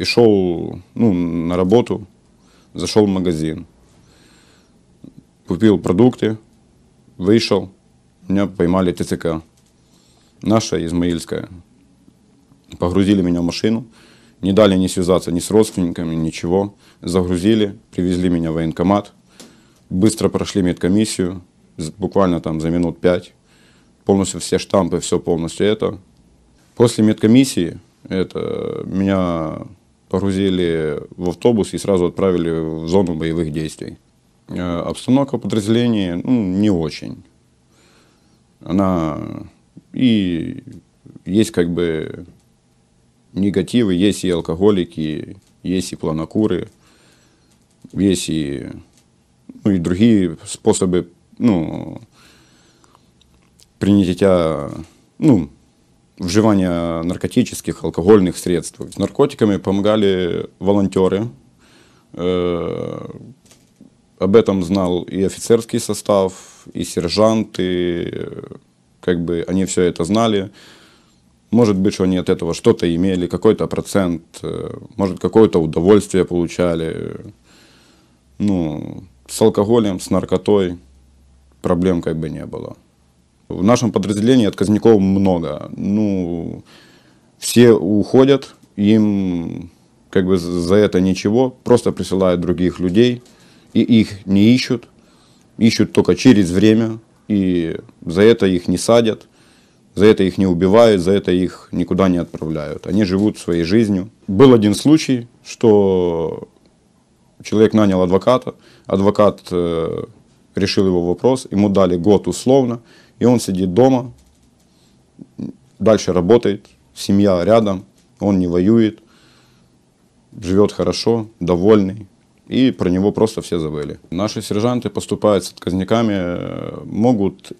И шел ну, на работу, зашел в магазин, купил продукты, вышел, меня поймали ТЦК. Наша, Измаильская. Погрузили меня в машину, не дали ни связаться ни с родственниками, ничего. Загрузили, привезли меня в военкомат, быстро прошли медкомиссию, буквально там за минут пять. Полностью все штампы, все полностью это. После медкомиссии это, меня погрузили в автобус и сразу отправили в зону боевых действий. Обстановка в подразделении ну, не очень. Она и есть как бы негативы, есть и алкоголики, есть и планокуры, есть и, ну, и другие способы ну, принятия, ну, вживания наркотических, алкогольных средств. С наркотиками помогали волонтеры. Об этом знал и офицерский состав, и сержанты. Как бы они все это знали. Может быть, что они от этого что-то имели, какой-то процент, э, может, какое-то удовольствие получали. Ну, с алкоголем, с наркотой проблем как бы не было. В нашем подразделении отказников много. Ну, все уходят, им как бы за это ничего, просто присылают других людей, и их не ищут, ищут только через время, и за это их не садят, за это их не убивают, за это их никуда не отправляют. Они живут своей жизнью. Был один случай, что человек нанял адвоката, адвокат э, решил его вопрос, ему дали год условно, и он сидит дома, дальше работает, семья рядом, он не воюет, живет хорошо, довольный, и про него просто все забыли. Наши сержанты поступают с отказниками, э, могут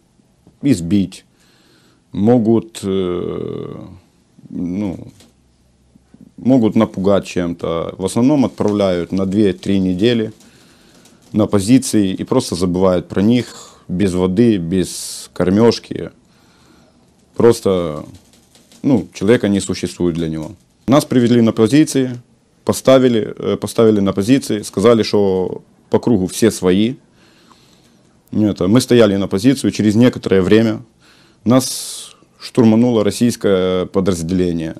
избить, могут, э, ну, могут напугать чем-то. В основном отправляют на 2-3 недели на позиции и просто забывают про них без воды, без кормежки. Просто ну, человека не существует для него. Нас привели на позиции, поставили, э, поставили на позиции, сказали, что по кругу все свои. Это, мы стояли на позицию, через некоторое время нас штурмануло российское подразделение.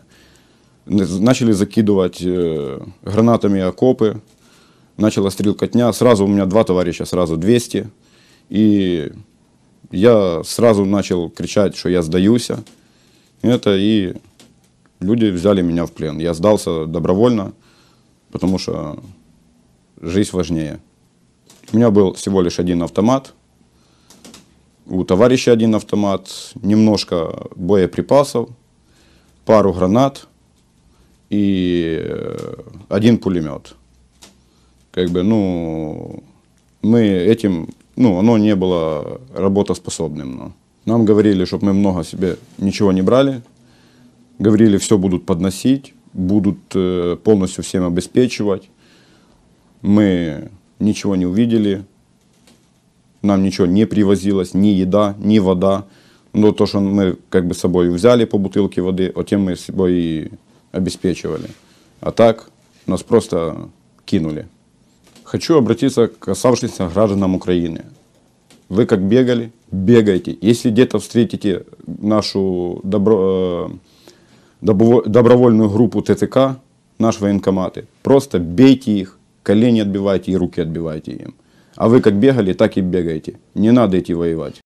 Начали закидывать э, гранатами окопы, начала стрелкотня. Сразу у меня два товарища, сразу 200. И я сразу начал кричать, что я сдаюсь. Это и люди взяли меня в плен. Я сдался добровольно, потому что жизнь важнее. У меня был всего лишь один автомат, у товарища один автомат, немножко боеприпасов, пару гранат и э, один пулемет. Как бы, ну, мы этим, ну, оно не было работоспособным. Но. Нам говорили, чтобы мы много себе ничего не брали. Говорили, все будут подносить, будут э, полностью всем обеспечивать. Мы ничего не увидели. Нам ничего не привозилось, ни еда, ни вода. Но то, что мы как бы с собой взяли по бутылке воды, вот тем мы с собой и обеспечивали. А так нас просто кинули. Хочу обратиться к оставшимся гражданам Украины. Вы как бегали, бегайте. Если где-то встретите нашу добро, э, добро- добровольную группу ТТК, наш военкоматы, просто бейте их, колени отбивайте и руки отбивайте им. А вы как бегали, так и бегайте. Не надо идти воевать.